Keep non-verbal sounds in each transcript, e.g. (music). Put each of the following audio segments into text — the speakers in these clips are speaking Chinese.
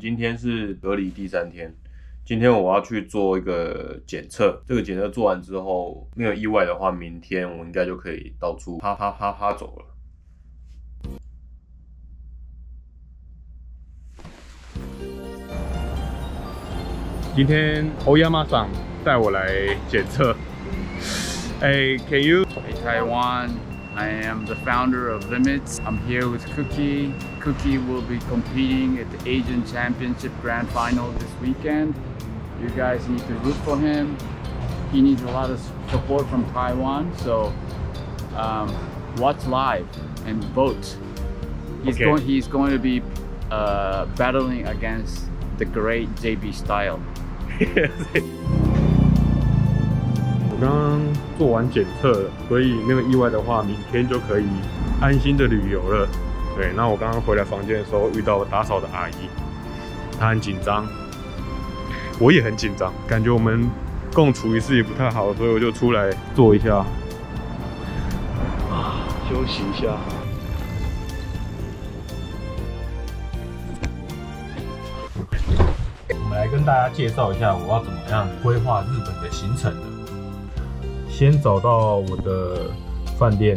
今天是隔离第三天，今天我要去做一个检测。这个检测做完之后，没有意外的话，明天我应该就可以到处啪啪啪啪走了。今天欧亚马桑带我来检测。Hey, can you? Hey Taiwan, I am the founder of Limits. I'm here with Cookie. Cookie will be competing at the Asian Championship Grand Final this weekend. You guys need to root for him. He needs a lot of support from Taiwan, so um, watch live and vote. He's Okay. going. He's going to be uh, battling against the great JB Style. (laughs) 刚刚做完检测了，所以没有意外的话，明天就可以安心的旅游了。对，那我刚刚回来房间的时候，遇到打扫的阿姨，她很紧张，我也很紧张，感觉我们共处一室也不太好，所以我就出来坐一下，啊，休息一下。我们来跟大家介绍一下我要怎么样规划日本的行程。先找到我的饭店，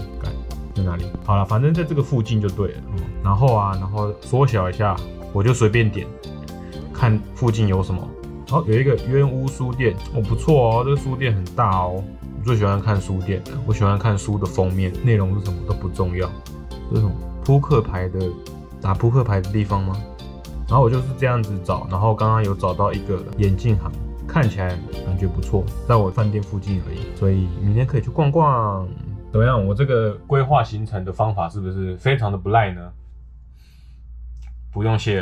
在哪里？好了，反正在这个附近就对了。然后啊，然后缩小一下，我就随便点，看附近有什么。哦，有一个冤屋书店，哦不错哦，这个书店很大哦。我最喜欢看书店，我喜欢看书的封面，内容是什么都不重要。这种扑克牌的打扑克牌的地方吗？然后我就是这样子找，然后刚刚有找到一个眼镜行，看起来感觉不错，在我饭店附近而已，所以明天可以去逛逛。怎么样？我这个规划行程的方法是不是非常的不赖呢？不用谢。